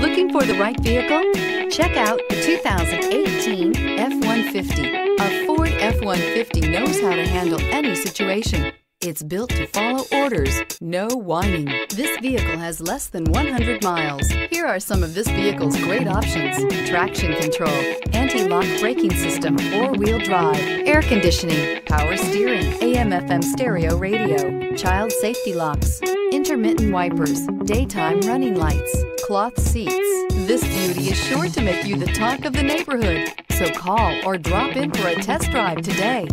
Looking for the right vehicle? Check out the 2018 F-150. A Ford F-150 knows how to handle any situation. It's built to follow orders, no whining. This vehicle has less than 100 miles. Here are some of this vehicle's great options. Traction control, anti-lock braking system, four-wheel drive, air conditioning, power steering, AM-FM stereo radio, child safety locks, intermittent wipers, daytime running lights, cloth seats. This beauty is sure to make you the talk of the neighborhood. So call or drop in for a test drive today.